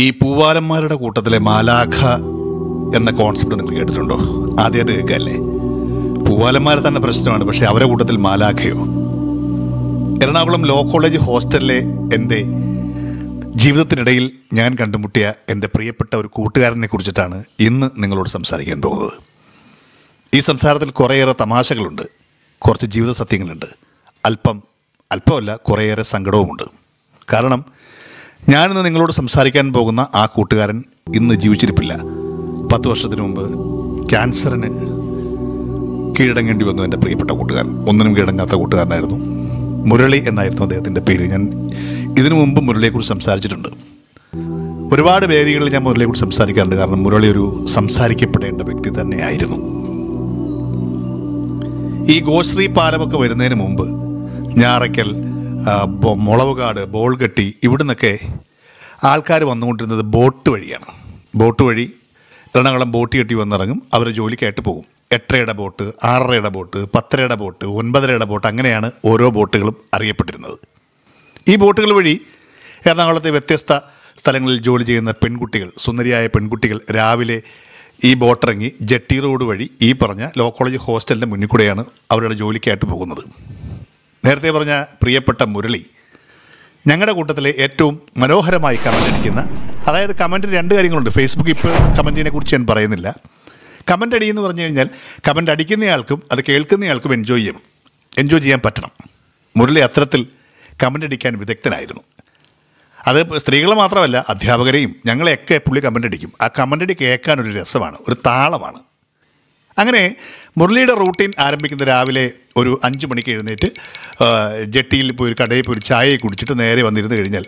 ഈ പൂവാലന്മാരുടെ കൂട്ടത്തിലെ മാലാഖ എന്ന കോൺസെപ്റ്റ് നിങ്ങൾ കേട്ടിട്ടുണ്ടോ? ആദ്യമായിട്ട് കേൾക്കല്ലേ? പൂവാലന്മാർ തന്നെ പ്രശ്നമാണ് പക്ഷെ അവരുടെ കൂട്ടത്തിൽ മാലാഖയോ? എറണാകുളം ലോ കോളേജ് ഹോസ്റ്റലിലെ എന്റെ ജീവിതത്തിനിടയിൽ ഞാൻ കണ്ടുമുട്ടിയ എന്റെ പ്രിയപ്പെട്ട ഒരു കൂട്ടുകാരനെ കുറിച്ചിട്ടാണ് ഇന്ന് നിങ്ങളോട് സംസാരിക്കാൻ പോകുന്നത്. ഈ സംസാരത്തിൽ കുറേയേറെ തമാശകളുണ്ട് കുറച്ച് ജീവിത സത്യങ്ങളുണ്ട്. അല്പം അല്പമല്ല കുറേയേറെ സങ്കടവുമുണ്ട്. കാരണം ഞാനിന്ന് നിങ്ങളോട് സംസാരിക്കാൻ പോകുന്ന ആ കൂട്ടുകാരൻ ഇന്ന് ജീവിച്ചിരിപ്പില്ല. പത്ത് വർഷത്തിന് മുമ്പ് ക്യാൻസറിന് കീഴടങ്ങേണ്ടി വന്നു എന്റെ പ്രിയപ്പെട്ട കൂട്ടുകാരൻ. ഒന്നിനും കീഴടങ്ങാത്ത കൂട്ടുകാരനായിരുന്നു. മുരളി എന്നായിരുന്നു അദ്ദേഹത്തിന്റെ പേര്. ഞാൻ ഇതിനു മുമ്പ് മുരളിയെക്കുറിച്ച് സംസാരിച്ചിട്ടുണ്ട്. ഒരുപാട് വേദികളിൽ ഞാൻ മുരളിയെക്കുറിച്ച് സംസാരിക്കാറുണ്ട്. കാരണം മുരളി ഒരു സംസാരിക്കപ്പെടേണ്ട വ്യക്തി തന്നെയായിരുന്നു. ഈ ഗോശ്രീ പാലമൊക്കെ വരുന്നതിന് മുമ്പ് ഞാറയ്ക്കൽ മുളവുകാട് ബോൾഗട്ടി ഇവിടുന്നൊക്കെ ആൾക്കാർ വന്നുകൊണ്ടിരുന്നത് ബോട്ട് വഴിയാണ്. ബോട്ട് വഴി എറണാകുളം ബോട്ട് കെട്ടി വന്നിറങ്ങും. അവർ ജോലിക്കായിട്ട് പോകും. എട്ടരയുടെ ബോട്ട് ആറരയുടെ ബോട്ട് പത്തരയുടെ ബോട്ട് ഒൻപതരയുടെ ബോട്ട് അങ്ങനെയാണ് ഓരോ ബോട്ടുകളും അറിയപ്പെട്ടിരുന്നത്. ഈ ബോട്ടുകൾ വഴി എറണാകുളത്തെ വ്യത്യസ്ത സ്ഥലങ്ങളിൽ ജോലി ചെയ്യുന്ന പെൺകുട്ടികൾ സുന്ദരിയായ പെൺകുട്ടികൾ രാവിലെ ഈ ബോട്ടിറങ്ങി ജെട്ടി റോഡ് വഴി ഈ പറഞ്ഞ ലോ കോളേജ് ഹോസ്റ്റലിന്റെ മുന്നിൽ കൂടെയാണ് അവരുടെ ജോലിക്കായിട്ട് പോകുന്നത്. നേരത്തെ പറഞ്ഞ പ്രിയപ്പെട്ട മുരളി ഞങ്ങളുടെ കൂട്ടത്തിലെ ഏറ്റവും മനോഹരമായി കമന്റ് അടിക്കുന്ന അതായത് കമന്റ് രണ്ട് കാര്യങ്ങളുണ്ട്. ഫേസ്ബുക്ക് ഇപ്പോൾ കമന്റിനെ കുറിച്ച് ഞാൻ പറയുന്നില്ല. കമന്റ് അടിയെന്ന് പറഞ്ഞു കഴിഞ്ഞാൽ കമന്റ് അടിക്കുന്നയാൾക്കും അത് കേൾക്കുന്നയാൾക്കും എൻജോയ് ചെയ്യും. എൻജോയ് ചെയ്യാൻ പറ്റണം. മുരളി അത്തരത്തിൽ കമന്റ് അടിക്കാൻ വിദഗ്ധനായിരുന്നു. അത് സ്ത്രീകൾ മാത്രമല്ല അധ്യാപകരെയും ഞങ്ങളെയൊക്കെ പുള്ളി കമന്റ് അടിക്കും. ആ കമന്റ് അടി കേൾക്കാൻ ഒരു രസമാണ് ഒരു താളമാണ്. അങ്ങനെ മുരളിയുടെ റൂട്ടീൻ ആരംഭിക്കുന്ന രാവിലെ ഒരു അഞ്ച് മണിക്ക് എഴുന്നേറ്റ് ജെട്ടിയിൽ പോയി ഒരു കടയിൽ പോയി ഒരു ചായയെ കുടിച്ചിട്ട് നേരെ വന്നിരുന്ന് കഴിഞ്ഞാൽ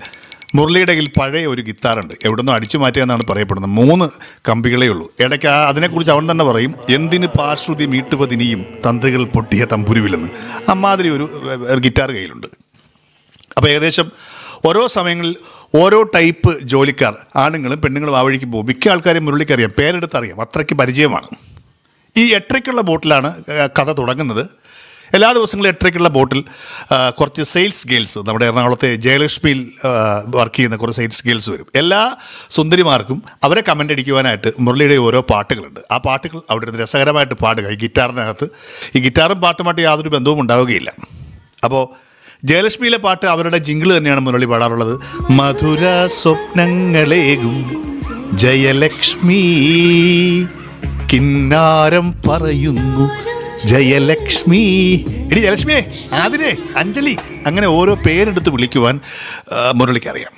മുരളിയുടെ കയ്യിൽ പഴയ ഒരു ഗിത്താറുണ്ട്. എവിടുന്നോ അടിച്ചു മാറ്റിയെന്നാണ് പറയപ്പെടുന്നത്. മൂന്ന് കമ്പികളേ ഉള്ളൂ. ഇടയ്ക്ക് ആ അതിനെക്കുറിച്ച് അവൻ തന്നെ പറയും എന്തിന് പാർശ്വതി മീട്ടുപതിനിയും തന്ത്രികൾ പൊട്ടിയ തമ്പുരുവിലെന്ന്. അമ്മാതിരി ഒരു ഗിറ്റാർ കയ്യിലുണ്ട്. അപ്പോൾ ഏകദേശം ഓരോ സമയങ്ങളിൽ ഓരോ ടൈപ്പ് ജോലിക്കാർ ആണുങ്ങളും പെണ്ണുങ്ങളും ആ വഴിക്ക് പോകും. മിക്ക ആൾക്കാരെയും മുരളിക്കറിയാം പേരെടുത്തറിയാം. അത്രയ്ക്ക് പരിചയമാണ്. ഈ എട്ടരയ്ക്കുള്ള ബോട്ടിലാണ് കഥ തുടങ്ങുന്നത്. എല്ലാ ദിവസങ്ങളും എട്ടരയ്ക്കുള്ള ബോട്ടിൽ കുറച്ച് സെയിൽസ് ഗേൾസ് നമ്മുടെ എറണാകുളത്തെ ജയലക്ഷ്മിയിൽ വർക്ക് ചെയ്യുന്ന കുറച്ച് സെയിൽസ് ഗേൾസ് വരും. എല്ലാ സുന്ദരിമാർക്കും അവരെ കമന്റ് അടിക്കുവാനായിട്ട് മുരളിയുടെ ഓരോ പാട്ടുകളുണ്ട്. ആ പാട്ടുകൾ അവിടെ ഇരുന്ന് രസകരമായിട്ട് പാടുക. ഈ ഗിറ്റാറിനകത്ത് ഈ ഗിറ്റാറും പാട്ടുമായിട്ട് യാതൊരു ബന്ധവും ഉണ്ടാവുകയില്ല. അപ്പോൾ ജയലക്ഷ്മിയിലെ പാട്ട് അവരുടെ ജിങ്കിൾ തന്നെയാണ് മുരളി പാടാറുള്ളത്. മധുര സ്വപ്നങ്ങളേകും ജയലക്ഷ്മി. കിന്നാരം പറയുന്നു. ജയലക്ഷ്മി. എടി ജയലക്ഷ്മി ആതിരെ അഞ്ജലി അങ്ങനെ ഓരോ പേരെടുത്ത് വിളിക്കുവാൻ മുരളിക്ക് മുരളിക്കറിയാം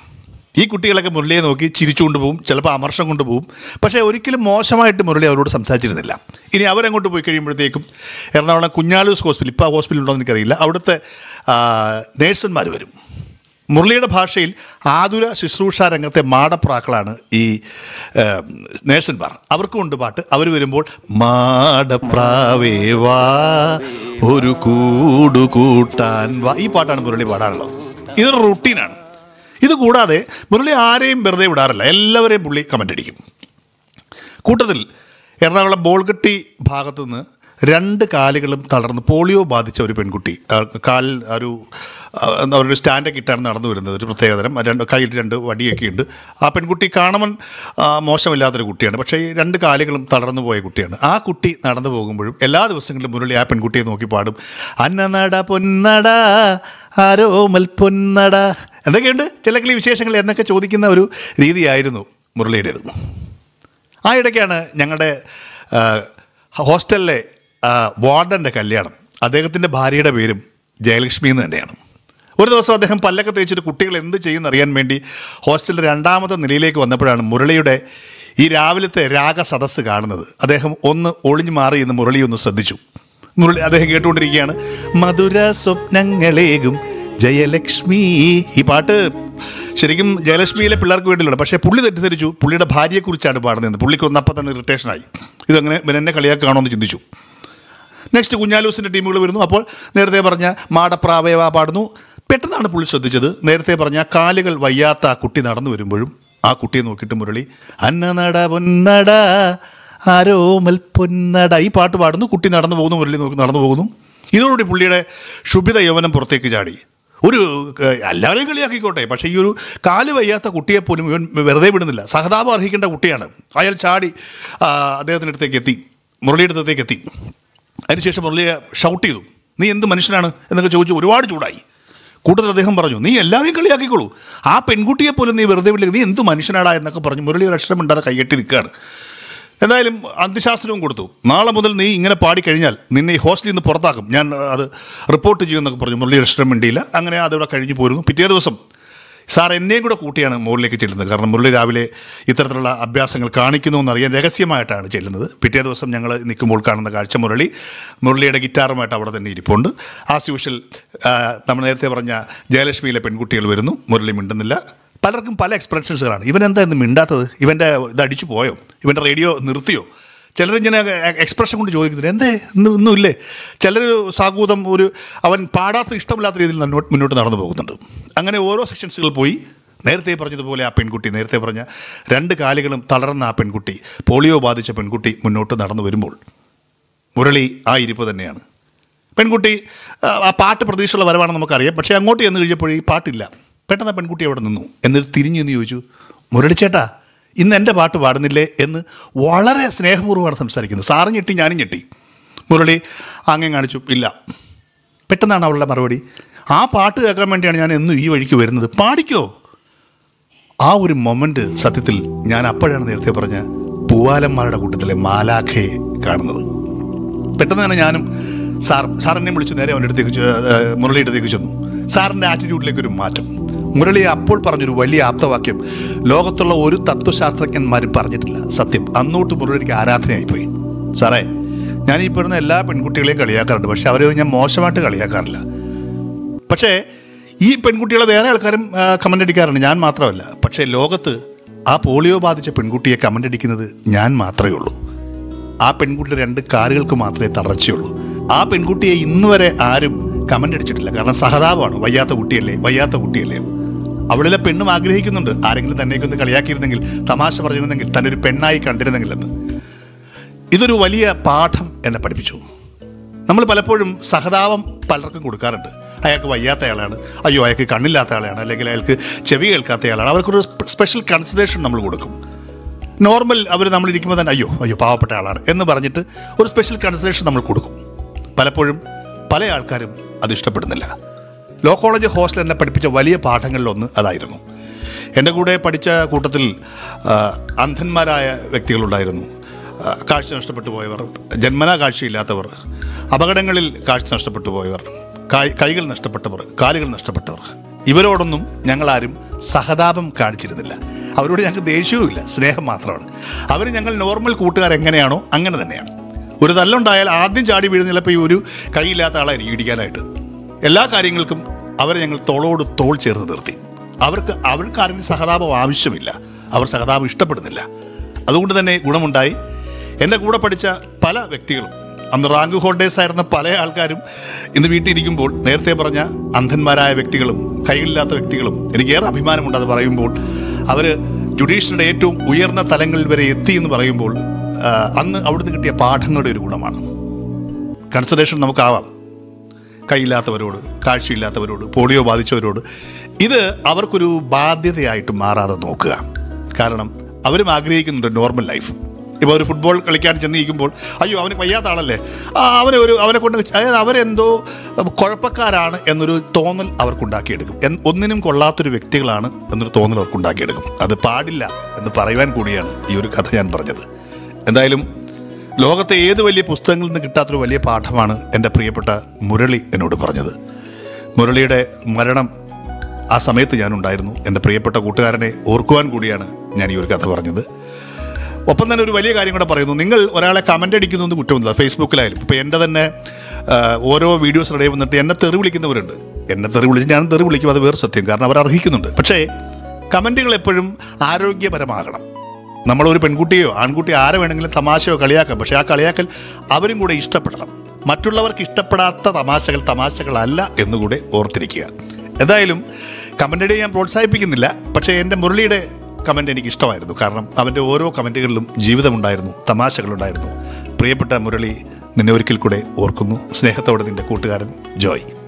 ഈ കുട്ടികളൊക്കെ മുരളിയെ നോക്കി ചിരിച്ചുകൊണ്ട് പോകും ചിലപ്പോൾ അമർഷം കൊണ്ട് പോകും പക്ഷേ ഒരിക്കലും മോശമായിട്ട് മുരളി അവരോട് സംസാരിച്ചിരുന്നില്ല. ഇനി അവരങ്ങോട്ട് പോയി കഴിയുമ്പോഴത്തേക്കും എറണാകുളം കുഞ്ഞാലൂസ് ഹോസ്പിറ്റൽ ഇപ്പോൾ ആ ഹോസ്പിറ്റൽ ഉണ്ടോ എന്ന് എനിക്കറിയില്ല. അവിടുത്തെ നേഴ്സന്മാർ വരും. മുരളിയുടെ ഭാഷയിൽ ആതുര ശുശ്രൂഷ രംഗത്തെ മാടപ്രാക്കളാണ് ഈ നേഴ്സന്മാർ അവർക്കും ഉണ്ട് പാട്ട്. അവർ വരുമ്പോൾ മാടപ്രാവേവാ ഒരു കൂടു കൂട്ടാൻ വാ. ഈ പാട്ടാണ് മുരളി പാടാറുള്ളത്. ഇതൊരു റുട്ടീനാണ്. ഇത് കൂടാതെ മുരളി ആരെയും വെറുതെ വിടാറില്ല. എല്ലാവരെയും പുള്ളി കമന്റ് അടിക്കും. കൂട്ടത്തിൽ എറണാകുളം ബോൾഗട്ടി ഭാഗത്തു നിന്ന് രണ്ട് കാലുകളും തളർന്ന് പോളിയോ ബാധിച്ച ഒരു പെൺകുട്ടി കാൽ ഒരു പറയുക സ്റ്റാൻഡൊക്കെ ഇട്ടാണ് നടന്നു വരുന്നത്. ഒരു പ്രത്യേകതരം രണ്ട് കയ്യിൽ രണ്ട് വടിയൊക്കെ ഉണ്ട്. ആ പെൺകുട്ടി കാണമൻ മോശമില്ലാത്തൊരു കുട്ടിയാണ്. പക്ഷേ ഈ രണ്ട് കാലുകളും തളർന്നു പോയ കുട്ടിയാണ്. ആ കുട്ടി നടന്നു പോകുമ്പോഴും എല്ലാ ദിവസങ്ങളിലും മുരളി ആ പെൺകുട്ടിയെ നോക്കി പാടും. അന്നനട പൊന്നട ആരോമൽ പൊന്നട. എന്തൊക്കെയുണ്ട്? ചില കളി വിശേഷങ്ങൾ എന്നൊക്കെ ചോദിക്കുന്ന ഒരു രീതിയായിരുന്നു മുരളിയുടേത്. ആ ഇടയ്ക്കാണ് ഞങ്ങളുടെ ഹോസ്റ്റലിലെ വാർഡന്റെ കല്യാണം. അദ്ദേഹത്തിന്റെ ഭാര്യയുടെ പേരും ജയലക്ഷ്മി എന്ന് തന്നെയാണ്. ഒരു ദിവസം അദ്ദേഹം പല്ലൊക്കെ തേച്ചിട്ട് കുട്ടികൾ എന്ത് ചെയ്യുമെന്ന് അറിയാൻ വേണ്ടി ഹോസ്റ്റലിന്റെ രണ്ടാമത്തെ നിലയിലേക്ക് വന്നപ്പോഴാണ് മുരളിയുടെ ഈ രാവിലത്തെ രാഗ സദസ്സ് കാണുന്നത്. അദ്ദേഹം ഒന്ന് ഒളിഞ്ഞു മാറി എന്ന് മുരളി ഒന്ന് ശ്രദ്ധിച്ചു. മുരളി അദ്ദേഹം കേട്ടുകൊണ്ടിരിക്കുകയാണ് മധുര സ്വപ്നങ്ങളേകും ജയലക്ഷ്മി. ഈ പാട്ട് ശരിക്കും ജയലക്ഷ്മിയിലെ പിള്ളേർക്ക് വേണ്ടിയുള്ള പക്ഷേ പുള്ളി തെറ്റിദ്ധരിച്ചു. പുള്ളിയുടെ ഭാര്യയെക്കുറിച്ചാണ് പാടുന്നത് പുള്ളിക്ക് ഒന്നപ്പം തന്നെ ഇറിറ്റേഷനായി ഇതങ്ങനെ എന്നെ കളിയാക്കുകയാണോ എന്ന് ചിന്തിച്ചു. നെക്സ്റ്റ് കുഞ്ഞാലൂസിന്റെ ടീമുകൾ വരുന്നു. അപ്പോൾ നേരത്തെ പറഞ്ഞ മാടപ്രാവയവ പാടുന്നു. പെട്ടെന്നാണ് പുള്ളി ശ്രദ്ധിച്ചത്. നേരത്തെ പറഞ്ഞ കാലുകൾ വയ്യാത്ത ആ കുട്ടി നടന്നു വരുമ്പോഴും ആ കുട്ടിയെ നോക്കിയിട്ട് മുരളി അന്നനട പൊന്നട ആരോമൽ പൊന്നട. ഈ പാട്ട് പാടുന്നു കുട്ടി നടന്നു പോകുന്നു മുരളി നോക്കി നടന്നു പോകുന്നു. ഇതോടുകൂടി പുള്ളിയുടെ ശുഭിത യൗവനം പുറത്തേക്ക് ചാടി. ഒരു എല്ലാവരെയും കളിയാക്കിക്കോട്ടെ പക്ഷേ ഈ ഒരു കാൽ വയ്യാത്ത കുട്ടിയെ പോലും ഇവൻ വെറുതെ വിടുന്നില്ല. സഹതാപം അർഹിക്കേണ്ട കുട്ടിയാണ്. അയാൾ ചാടി അദ്ദേഹത്തിന്റെ അടുത്തേക്ക് എത്തി മുരളിയുടെ അടുത്തേക്ക് എത്തി. അതിനുശേഷം മുരളിയെ ഷൗട്ട് ചെയ്തു നീ എന്ത് മനുഷ്യനാണ്? എന്നൊക്കെ ചോദിച്ചു ഒരുപാട് ചൂടായി. കൂട്ടത്തിൽ അദ്ദേഹം പറഞ്ഞു നീ എല്ലാവരെയും കളിയാക്കിക്കോളൂ. ആ പെൺകുട്ടിയെ പോലും നീ വെറുതെ വിളിക്കുക നീ എന്ത് മനുഷ്യനാടാ? എന്നൊക്കെ പറഞ്ഞു. മുരളി ഒരു അക്ഷരം ഉണ്ടാതെ കൈകെട്ടി നിൽക്കുകയാണ് എന്തായാലും അന്ത്യശാസ്ത്രവും കൊടുത്തു. നാളെ മുതൽ നീ ഇങ്ങനെ പാടിക്കഴിഞ്ഞാൽ നിന്നെ ഈ ഹോസ്റ്റലിൽ നിന്ന് പുറത്താക്കും. ഞാൻ അത് റിപ്പോർട്ട് ചെയ്യുമെന്നൊക്കെ പറഞ്ഞു. മുരളി അക്ഷരം വേണ്ടിയില്ല അങ്ങനെ അതവിടെ കഴിഞ്ഞു പോരുന്നു. പിറ്റേ ദിവസം സാർ എന്നെയും കൂടെ കൂട്ടിയാണ് മുകളിലേക്ക് ചെല്ലുന്നത്. കാരണം മുരളി രാവിലെ ഇത്തരത്തിലുള്ള അഭ്യാസങ്ങൾ കാണിക്കുന്നു എന്നറിയാൻ രഹസ്യമായിട്ടാണ് ചെല്ലുന്നത്. പിറ്റേ ദിവസം ഞങ്ങൾ നിൽക്കുമ്പോൾ കാണുന്ന കാഴ്ച മുരളി മുരളിയുടെ ഗിറ്റാറുമായിട്ട് അവിടെ തന്നെ ഇരിപ്പുണ്ട്. ആസ് യൂഷ്വൽ നമ്മൾ നേരത്തെ പറഞ്ഞ ജയലക്ഷ്മിയിലെ പെൺകുട്ടികൾ വരുന്നു. മുരളി മിണ്ടുന്നില്ല. പലർക്കും പല എക്സ്പ്രഷൻസുകളാണ് ഇവൻ എന്താ ഇന്ന് മിണ്ടാത്തത്? ഇവന്റെ ഇത് അടിച്ചു പോയോ? ഇവന്റെ റേഡിയോ നിർത്തിയോ? ചിലരിങ്ങനെ എക്സ്പ്രഷൻ കൊണ്ട് ചോദിക്കുന്നില്ല എന്തേ? ഇന്ന് ഇല്ലേ? ചിലർ സാഗൂതം ഒരു അവൻ പാടാത്ത ഇഷ്ടമില്ലാത്ത രീതിയിൽ മുന്നോട്ട് നടന്നു പോകുന്നുണ്ട്. അങ്ങനെ ഓരോ സെക്ഷൻസുകൾ പോയി. നേരത്തെ പറഞ്ഞതുപോലെ ആ പെൺകുട്ടി നേരത്തെ പറഞ്ഞ രണ്ട് കാലുകളും തളർന്ന ആ പെൺകുട്ടി പോളിയോ ബാധിച്ച പെൺകുട്ടി മുന്നോട്ട് നടന്നു വരുമ്പോൾ മുരളി ആ ഇരിപ്പ് തന്നെയാണ്. പെൺകുട്ടി ആ, പാട്ട് പ്രതീക്ഷയുള്ള വരവാണെന്ന് നമുക്കറിയാം. പക്ഷേ അങ്ങോട്ട് ചെന്ന് കഴിഞ്ഞപ്പോൾ ഈ പാട്ടില്ല. പെട്ടെന്ന് ആ പെൺകുട്ടി അവിടെ നിന്നു. എന്നിട്ട് തിരിഞ്ഞു എന്ന് ചോദിച്ചു മുരളി ചേട്ടാ ഇന്ന് എന്റെ പാട്ട് പാടുന്നില്ലേ എന്ന് വളരെ സ്നേഹപൂർവമാണ് സംസാരിക്കുന്നത്. സാറും ഞെട്ടി ഞാനും ഞെട്ടി. മുരളി അങ്ങനെ കാണിച്ചു ഇല്ല പെട്ടെന്നാണ് അവളുടെ മറുപടി. ആ പാട്ട് കേൾക്കാൻ വേണ്ടിയാണ് ഞാൻ എന്നും ഈ വഴിക്ക് വരുന്നത്. പാടിക്കോ? ആ ഒരു മൊമെന്റ് സത്യത്തിൽ ഞാൻ അപ്പോഴാണ് നേരത്തെ പറഞ്ഞ പൂവാലന്മാരുടെ കൂട്ടത്തിലെ മാലാഖയെ കാണുന്നത്. പെട്ടെന്ന് തന്നെ ഞാനും സാർ സാറിനെ വിളിച്ചു നേരെ അവന്റെ അടുത്തേക്ക് മുരളിയുടെ അടുത്തേക്ക് ചെന്നു. സാറിന്റെ ആറ്റിറ്റ്യൂഡിലേക്ക് ഒരു മാറ്റം. മുരളി അപ്പോൾ പറഞ്ഞൊരു വലിയ ആപ്തവാക്യം. ലോകത്തുള്ള ഒരു തത്വശാസ്ത്രജ്ഞന്മാരും പറഞ്ഞിട്ടില്ല. സത്യം. അന്നോട്ട് മുരളിക്ക് ആരാധനയായിപ്പോയി. സാറേ ഞാൻ ഈ പറയുന്ന എല്ലാ പെൺകുട്ടികളെയും കളിയാക്കാറുണ്ട്. പക്ഷെ അവരെ ഞാൻ മോശമായിട്ട് കളിയാക്കാറില്ല. പക്ഷേ ഈ പെൺകുട്ടികളെ വേറെ ആൾക്കാരും കമന്റ് അടിക്കാറുണ്ട്. ഞാൻ മാത്രമല്ല. പക്ഷേ ലോകത്ത് ആ പോളിയോ ബാധിച്ച പെൺകുട്ടിയെ കമന്റ് അടിക്കുന്നത് ഞാൻ മാത്രമേ ഉള്ളൂ. ആ പെൺകുട്ടിയുടെ രണ്ട് കാലുകൾക്ക് മാത്രമേ തളർച്ചയുള്ളൂ. ആ പെൺകുട്ടിയെ ഇന്നുവരെ ആരും കമന്റ് അടിച്ചിട്ടില്ല. കാരണം സഹതാപമാണ്. വയ്യാത്ത കുട്ടിയല്ലേ? വയ്യാത്ത കുട്ടിയല്ലേ. അവളിലെ പെണ്ണും ആഗ്രഹിക്കുന്നുണ്ട്. ആരെങ്കിലും തന്നെയൊക്കെ ഒന്ന് കളിയാക്കിയിരുന്നെങ്കിൽ തമാശ പറഞ്ഞിരുന്നെങ്കിൽ തന്നെ ഒരു പെണ്ണായി കണ്ടിരുന്നെങ്കിൽ എന്ന് ഇതൊരു വലിയ പാഠം എന്നെ പഠിപ്പിച്ചു. നമ്മൾ പലപ്പോഴും സഹതാപം പലർക്കും കൊടുക്കാറുണ്ട്. അയാൾക്ക് വയ്യാത്ത ആളാണ് അയ്യോ അയാൾക്ക് കണ്ണില്ലാത്ത ആളാണ് അല്ലെങ്കിൽ അയാൾക്ക് ചെവി കേൾക്കാത്ത ആളാണ് അവർക്കൊരു സ്പെഷ്യൽ കൺസിഡറേഷൻ നമ്മൾ കൊടുക്കും. നോർമൽ അവർ നമ്മളിരിക്കുമ്പോൾ തന്നെ അയ്യോ അയ്യോ പാവപ്പെട്ട ആളാണ് എന്ന് പറഞ്ഞിട്ട് ഒരു സ്പെഷ്യൽ കൺസിഡറേഷൻ നമ്മൾ കൊടുക്കും. പലപ്പോഴും പല ആൾക്കാരും അത് ഇഷ്ടപ്പെടുന്നില്ല. ലോ കോളേജ് ഹോസ്റ്റൽ എന്നെ പഠിപ്പിച്ച വലിയ പാഠങ്ങളിലൊന്ന് അതായിരുന്നു. എന്റെ കൂടെ പഠിച്ച കൂട്ടത്തിൽ അന്ധന്മാരായ വ്യക്തികളുണ്ടായിരുന്നു. കാഴ്ച നഷ്ടപ്പെട്ടു പോയവർ ജന്മനാ കാഴ്ചയില്ലാത്തവർ അപകടങ്ങളിൽ കാഴ്ച നഷ്ടപ്പെട്ടു പോയവർ കൈകൾ നഷ്ടപ്പെട്ടവർ കാലുകൾ നഷ്ടപ്പെട്ടവർ. ഇവരോടൊന്നും ഞങ്ങളാരും സഹതാപം കാണിച്ചിരുന്നില്ല. അവരോട് ഞങ്ങൾക്ക് ദേഷ്യവുമില്ല സ്നേഹം മാത്രമാണ്. അവർ ഞങ്ങൾ നോർമൽ കൂട്ടുകാർ എങ്ങനെയാണോ അങ്ങനെ തന്നെയാണ്. ഒരു തല്ലുണ്ടായാൽ ആദ്യം ചാടി വീഴുന്നില്ല ഇപ്പോൾ ഈ ഒരു കൈയില്ലാത്ത ആളായിരിക്കും ഇടിക്കാനായിട്ട്. എല്ലാ കാര്യങ്ങൾക്കും അവരെ ഞങ്ങൾ തോളോട് തോൾ ചേർന്ന് നിർത്തി. അവർക്ക് അവർക്ക് ആരെങ്കിലും സഹതാപം ആവശ്യമില്ല. അവർ സഹതാപം ഇഷ്ടപ്പെടുന്നില്ല. അതുകൊണ്ട് തന്നെ ഗുണമുണ്ടായി. എന്റെ കൂടെ പഠിച്ച പല വ്യക്തികളും അന്ന് റാങ്ക് ഹോൾഡേഴ്സ് ആയിരുന്ന പല ആൾക്കാരും ഇന്ന് വീട്ടിലിരിക്കുമ്പോൾ നേരത്തെ പറഞ്ഞ അന്ധന്മാരായ വ്യക്തികളും കൈകളില്ലാത്ത വ്യക്തികളും എനിക്കേറെ അഭിമാനമുണ്ട് അത് പറയുമ്പോൾ അവർ ജുഡീഷ്യറിയുടെ ഏറ്റവും ഉയർന്ന തലങ്ങളിൽ വരെ എത്തി എന്ന് പറയുമ്പോൾ അന്ന് അവിടുന്ന് കിട്ടിയ പാഠങ്ങളുടെ ഒരു ഗുണമാണ്. കൺസിഡറേഷൻ നമുക്കാവാം. കൈയില്ലാത്തവരോട് കാഴ്ചയില്ലാത്തവരോട് പോളിയോ ബാധിച്ചവരോട് ഇത് അവർക്കൊരു ബാധ്യതയായിട്ട് മാറാതെ നോക്കുക. കാരണം അവരും ആഗ്രഹിക്കുന്നുണ്ട് നോർമൽ ലൈഫ് ഇപ്പോൾ ഒരു ഫുട്ബോൾ കളിക്കാൻ ചെന്നിരിക്കുമ്പോൾ അയ്യോ അവന് വയ്യാത്ത ആളല്ലേ? അവനെ ഒരു അവനെ കൊണ്ട് അതായത് അവരെന്തോ കുഴപ്പക്കാരാണ് എന്നൊരു തോന്നൽ അവർക്കുണ്ടാക്കിയെടുക്കും. ഒന്നിനും കൊള്ളാത്തൊരു വ്യക്തികളാണ് എന്നൊരു തോന്നൽ അവർക്കുണ്ടാക്കിയെടുക്കും. അത് പാടില്ല എന്ന് പറയുവാൻ കൂടിയാണ് ഈ ഒരു കഥ ഞാൻ പറഞ്ഞത്. എന്തായാലും ലോകത്തെ ഏത് വലിയ പുസ്തകങ്ങളിൽ നിന്ന് കിട്ടാത്തൊരു വലിയ പാഠമാണ് എന്റെ പ്രിയപ്പെട്ട മുരളി എന്നോട് പറഞ്ഞത്. മുരളിയുടെ മരണം ആ സമയത്ത് ഞാനുണ്ടായിരുന്നു. എന്റെ പ്രിയപ്പെട്ട കൂട്ടുകാരനെ ഓർക്കുവാൻ കൂടിയാണ് ഞാൻ ഈ ഒരു കഥ പറഞ്ഞത്. ഒപ്പം തന്നെ ഒരു വലിയ കാര്യം കൂടെ പറയുന്നു. നിങ്ങൾ ഒരാളെ കമന്റ് അടിക്കുന്നൊന്നും കുറ്റമൊന്നുമില്ല. ഫേസ്ബുക്കിലായാലും ഇപ്പോൾ എന്റെ തന്നെ ഓരോ വീഡിയോസ് ഇടയിൽ വന്നിട്ട് എന്നെ തെറി വിളിക്കുന്നവരുണ്ട്. എന്നെ തെറി വിളിച്ച് ഞാൻ തെറി വിളിക്കും. അത് വേറെ സത്യം. കാരണം അവർ അർഹിക്കുന്നുണ്ട്. പക്ഷേ കമന്റുകൾ എപ്പോഴും ആരോഗ്യപരമാകണം. നമ്മളൊരു പെൺകുട്ടിയോ ആൺകുട്ടിയോ ആരെ വേണമെങ്കിലും തമാശയോ കളിയാക്കാം. പക്ഷേ ആ കളിയാക്കൽ അവരും കൂടെ ഇഷ്ടപ്പെടണം. മറ്റുള്ളവർക്ക് ഇഷ്ടപ്പെടാത്ത തമാശകൾ തമാശകളല്ല എന്നുകൂടെ ഓർത്തിരിക്കുക. എന്തായാലും കമന്റ് ഞാൻ പ്രോത്സാഹിപ്പിക്കുന്നില്ല. പക്ഷേ എന്റെ മുരളിയുടെ കമന്റ് എനിക്ക് ഇഷ്ടമായിരുന്നു. കാരണം അവന്റെ ഓരോ കമന്റുകളിലും ജീവിതമുണ്ടായിരുന്നു തമാശകളുണ്ടായിരുന്നു. പ്രിയപ്പെട്ട മുരളി നിന്നെ ഒരിക്കൽ കൂടെ ഓർക്കുന്നു. സ്നേഹത്തോടെ നിന്റെ കൂട്ടുകാരൻ ജോയ്.